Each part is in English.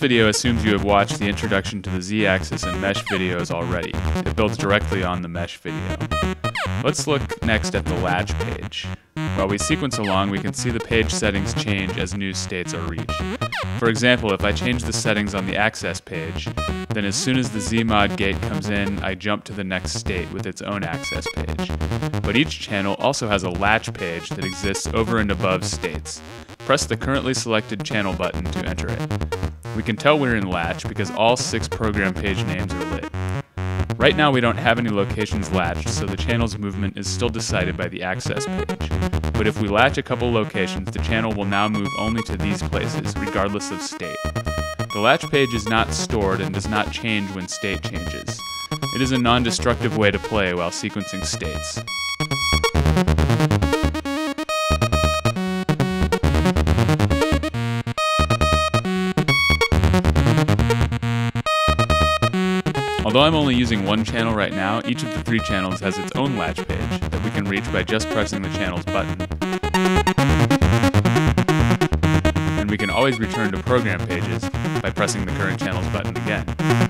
video assumes you have watched the introduction to the z-axis and mesh videos already. It builds directly on the mesh video. Let's look next at the latch page. While we sequence along, we can see the page settings change as new states are reached. For example, if I change the settings on the access page, then as soon as the Zmod gate comes in, I jump to the next state with its own access page. But each channel also has a latch page that exists over and above states. Press the currently selected channel button to enter it. We can tell we're in latch because all six program page names are lit. Right now we don't have any locations latched, so the channel's movement is still decided by the access page. But if we latch a couple locations, the channel will now move only to these places, regardless of state. The latch page is not stored and does not change when state changes. It is a non-destructive way to play while sequencing states. Although I'm only using one channel right now, each of the three channels has its own latch page that we can reach by just pressing the channels button. And we can always return to program pages by pressing the current channels button again.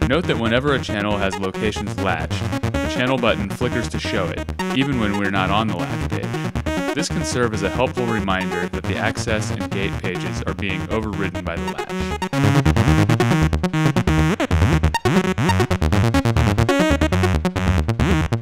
Note that whenever a channel has locations latched, the channel button flickers to show it, even when we're not on the latch page. This can serve as a helpful reminder that the access and gate pages are being overridden by the latch.